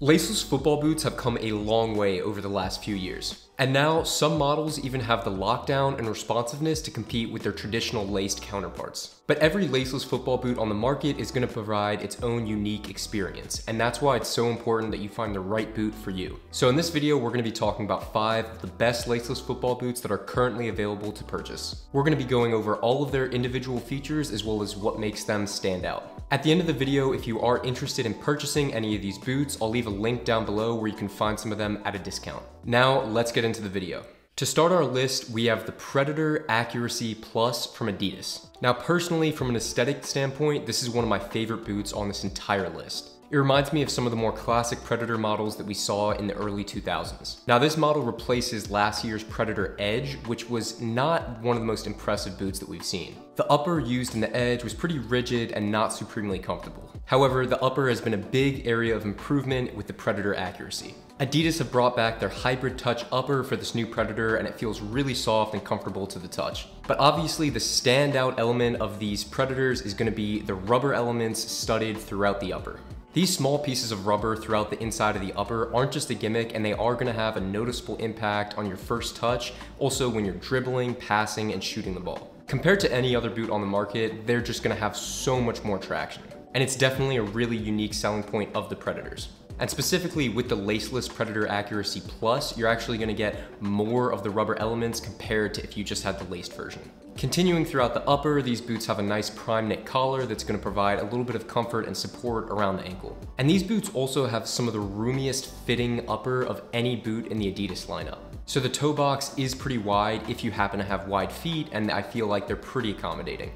Laceless football boots have come a long way over the last few years. And now, some models even have the lockdown and responsiveness to compete with their traditional laced counterparts. But every laceless football boot on the market is gonna provide its own unique experience, and that's why it's so important that you find the right boot for you. So in this video, we're gonna be talking about five of the best laceless football boots that are currently available to purchase. We're gonna be going over all of their individual features as well as what makes them stand out. At the end of the video, if you are interested in purchasing any of these boots, I'll leave a link down below where you can find some of them at a discount. Now, let's get into the video. To start our list, we have the Predator Accuracy Plus from Adidas. Now, personally, from an aesthetic standpoint, this is one of my favorite boots on this entire list. It reminds me of some of the more classic Predator models that we saw in the early 2000s. Now this model replaces last year's Predator Edge, which was not one of the most impressive boots that we've seen. The upper used in the Edge was pretty rigid and not supremely comfortable. However, the upper has been a big area of improvement with the Predator accuracy. Adidas have brought back their hybrid touch upper for this new Predator and it feels really soft and comfortable to the touch. But obviously the standout element of these Predators is gonna be the rubber elements studded throughout the upper. These small pieces of rubber throughout the inside of the upper aren't just a gimmick and they are gonna have a noticeable impact on your first touch, also when you're dribbling, passing, and shooting the ball. Compared to any other boot on the market, they're just gonna have so much more traction. And it's definitely a really unique selling point of the Predators. And specifically with the laceless Predator Accuracy Plus, you're actually gonna get more of the rubber elements compared to if you just had the laced version. Continuing throughout the upper, these boots have a nice prime knit collar that's gonna provide a little bit of comfort and support around the ankle. And these boots also have some of the roomiest fitting upper of any boot in the Adidas lineup. So the toe box is pretty wide if you happen to have wide feet, and I feel like they're pretty accommodating.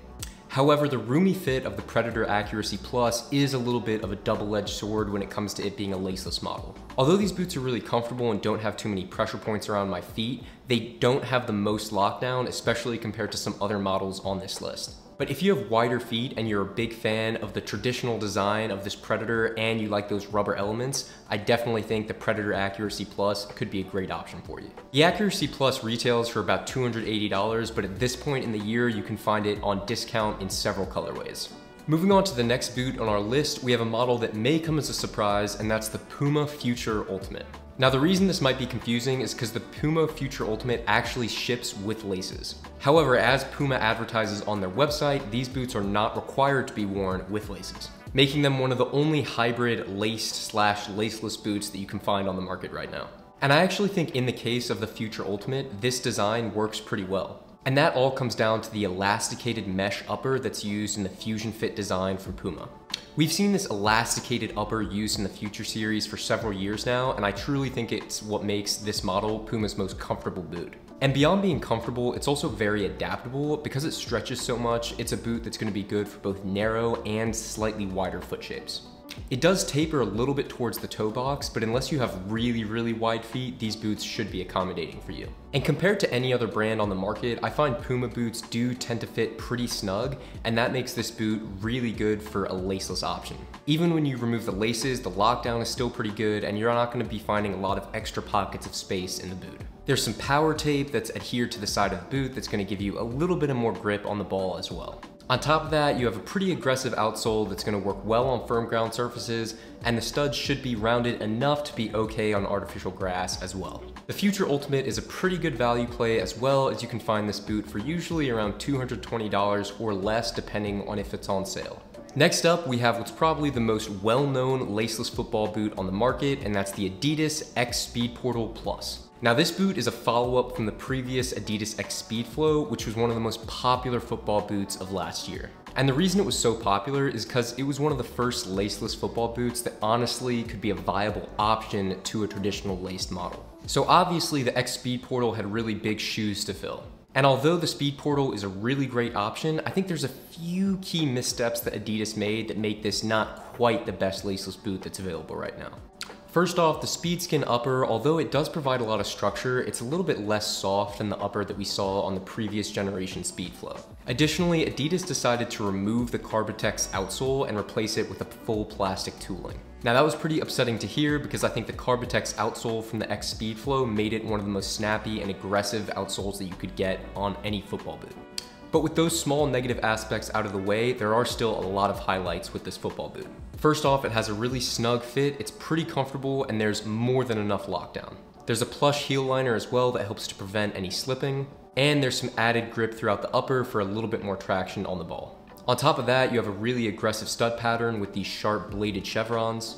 However, the roomy fit of the Predator Accuracy Plus is a little bit of a double-edged sword when it comes to it being a laceless model. Although these boots are really comfortable and don't have too many pressure points around my feet, they don't have the most lockdown, especially compared to some other models on this list. But if you have wider feet and you're a big fan of the traditional design of this Predator and you like those rubber elements, I definitely think the Predator Accuracy Plus could be a great option for you. The Accuracy Plus retails for about $280, but at this point in the year, you can find it on discount in several colorways. Moving on to the next boot on our list, we have a model that may come as a surprise, and that's the Puma Future Ultimate. Now the reason this might be confusing is because the Puma Future Ultimate actually ships with laces. However, as Puma advertises on their website, these boots are not required to be worn with laces, making them one of the only hybrid laced slash laceless boots that you can find on the market right now. And I actually think in the case of the Future Ultimate, this design works pretty well. And that all comes down to the elasticated mesh upper that's used in the Fusion Fit design from Puma. We've seen this elasticated upper used in the Future series for several years now, and I truly think it's what makes this model Puma's most comfortable boot. And beyond being comfortable, it's also very adaptable. Because it stretches so much, it's a boot that's gonna be good for both narrow and slightly wider foot shapes. It does taper a little bit towards the toe box, but unless you have really, really wide feet, these boots should be accommodating for you. And compared to any other brand on the market, I find Puma boots do tend to fit pretty snug, and that makes this boot really good for a laceless option. Even when you remove the laces, the lockdown is still pretty good, and you're not gonna be finding a lot of extra pockets of space in the boot. There's some power tape that's adhered to the side of the boot that's gonna give you a little bit of more grip on the ball as well. On top of that, you have a pretty aggressive outsole that's gonna work well on firm ground surfaces, and the studs should be rounded enough to be okay on artificial grass as well. The Future Ultimate is a pretty good value play as well as you can find this boot for usually around $220 or less depending on if it's on sale. Next up, we have what's probably the most well-known laceless football boot on the market, and that's the Adidas X Speed Portal Plus. Now this boot is a follow-up from the previous Adidas X Speed Flow, which was one of the most popular football boots of last year. And the reason it was so popular is because it was one of the first laceless football boots that honestly could be a viable option to a traditional laced model. So obviously the X Speed Portal had really big shoes to fill. And although the Speed Portal is a really great option, I think there's a few key missteps that Adidas made that make this not quite the best laceless boot that's available right now. First off, the Speedskin upper, although it does provide a lot of structure, it's a little bit less soft than the upper that we saw on the previous generation Speedflow. Additionally, Adidas decided to remove the Carbitex outsole and replace it with a full plastic tooling. Now that was pretty upsetting to hear because I think the Carbitex outsole from the X Speedflow made it one of the most snappy and aggressive outsoles that you could get on any football boot. But with those small negative aspects out of the way, there are still a lot of highlights with this football boot. First off, it has a really snug fit, it's pretty comfortable, and there's more than enough lockdown. There's a plush heel liner as well that helps to prevent any slipping, and there's some added grip throughout the upper for a little bit more traction on the ball. On top of that, you have a really aggressive stud pattern with these sharp bladed chevrons,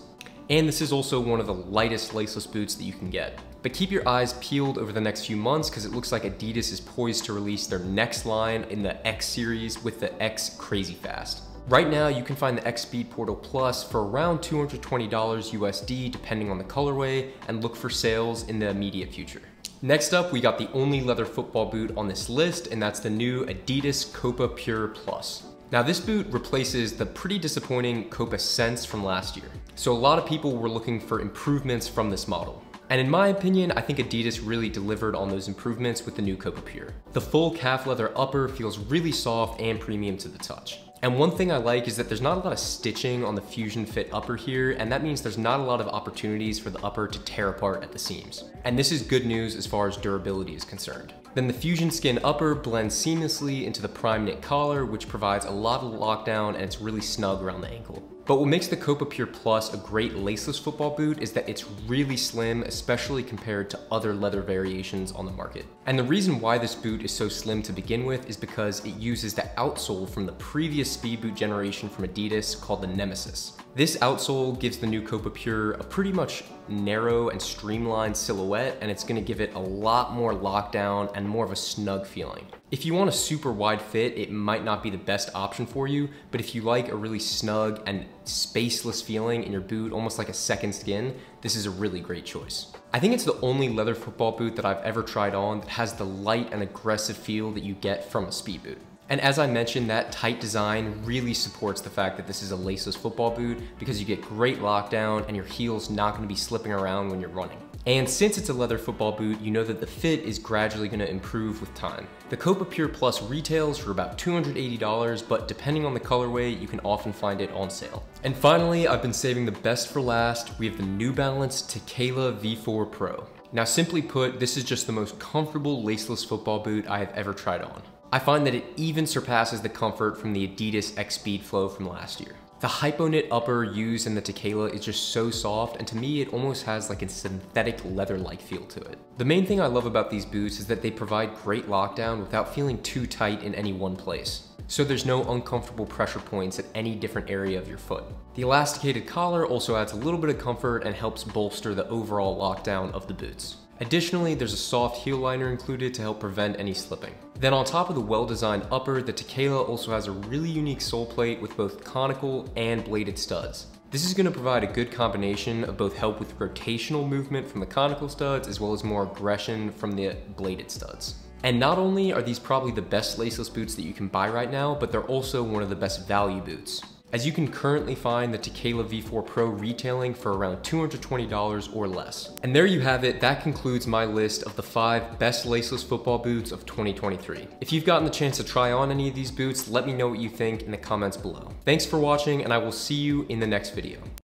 and this is also one of the lightest laceless boots that you can get. But keep your eyes peeled over the next few months because it looks like Adidas is poised to release their next line in the X series with the X Crazy Fast. Right now, you can find the X Speed Portal Plus for around $220 USD depending on the colorway and look for sales in the immediate future. Next up, we got the only leather football boot on this list, and that's the new Adidas Copa Pure Plus. Now this boot replaces the pretty disappointing Copa Sense from last year. So a lot of people were looking for improvements from this model. And in my opinion, I think Adidas really delivered on those improvements with the new Copa Pure. The full calf leather upper feels really soft and premium to the touch. And one thing I like is that there's not a lot of stitching on the Fusion Fit upper here, and that means there's not a lot of opportunities for the upper to tear apart at the seams. And this is good news as far as durability is concerned. Then the Fusion Skin upper blends seamlessly into the Prime Knit collar, which provides a lot of lockdown and it's really snug around the ankle. But what makes the Copa Pure Plus a great laceless football boot is that it's really slim, especially compared to other leather variations on the market. And the reason why this boot is so slim to begin with is because it uses the outsole from the previous speed boot generation from Adidas called the Nemeziz. This outsole gives the new Copa Pure a pretty much narrow and streamlined silhouette and it's gonna give it a lot more lockdown and more of a snug feeling. If you want a super wide fit, it might not be the best option for you, but if you like a really snug and spaceless feeling in your boot, almost like a second skin, this is a really great choice. I think it's the only leather football boot that I've ever tried on that has the light and aggressive feel that you get from a speed boot. And as I mentioned, that tight design really supports the fact that this is a laceless football boot because you get great lockdown and your heel's not gonna be slipping around when you're running. And since it's a leather football boot, you know that the fit is gradually gonna improve with time. The Copa Pure Plus retails for about $280, but depending on the colorway, you can often find it on sale. And finally, I've been saving the best for last. We have the New Balance Tekela V4 Pro. Now simply put, this is just the most comfortable laceless football boot I have ever tried on. I find that it even surpasses the comfort from the Adidas X Speed Flow from last year. The Hypoknit upper used in the Tekela is just so soft, and to me it almost has like a synthetic leather-like feel to it. The main thing I love about these boots is that they provide great lockdown without feeling too tight in any one place. So there's no uncomfortable pressure points at any different area of your foot. The elasticated collar also adds a little bit of comfort and helps bolster the overall lockdown of the boots. Additionally, there's a soft heel liner included to help prevent any slipping. Then on top of the well-designed upper, the Tekela also has a really unique sole plate with both conical and bladed studs. This is going to provide a good combination of both help with rotational movement from the conical studs as well as more aggression from the bladed studs. And not only are these probably the best laceless boots that you can buy right now, but they're also one of the best value boots as you can currently find the Tekela V4 Pro retailing for around $220 or less. And there you have it, that concludes my list of the five best laceless football boots of 2023. If you've gotten the chance to try on any of these boots, let me know what you think in the comments below. Thanks for watching, and I will see you in the next video.